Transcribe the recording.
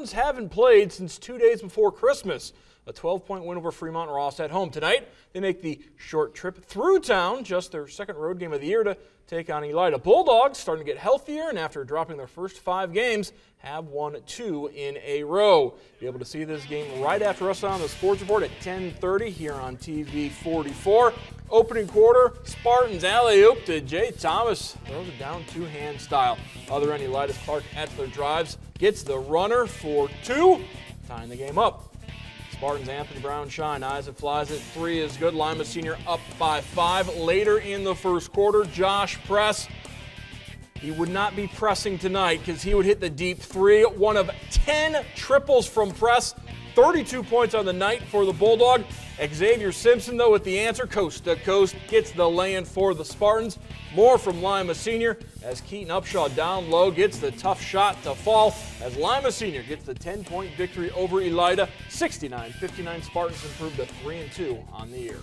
Spartans haven't played since two days before Christmas. A 12-point win over Fremont Ross at home. Tonight, they make the short trip through town, just their second road game of the year to take on Elida. Bulldogs starting to get healthier and after dropping their first five games, have won two in a row. Be able to see this game right after us on the Sports Report at 10.30 here on TV 44. Opening quarter, Spartans alley-oop to Jay Thomas. Throws it down two-hand style. Other end, Elidas Clark adds their drives, gets the runner for two, tying the game up. Spartans Anthony Brown shine. Isaac flies it. Three is good. Lima Senior up by five. Later in the first quarter, Josh Press. He would not be pressing tonight because he would hit the deep three. One of 10 triples from Press. 32 points on the night for the Bulldog. Xavier Simpson, though, with the answer, coast to coast, gets the lay-in for the Spartans. More from Lima Senior as Keaton Upshaw down low gets the tough shot to fall as Lima Senior gets the 10-point victory over Elida. 69-59 Spartans improved to 3-2 on the year.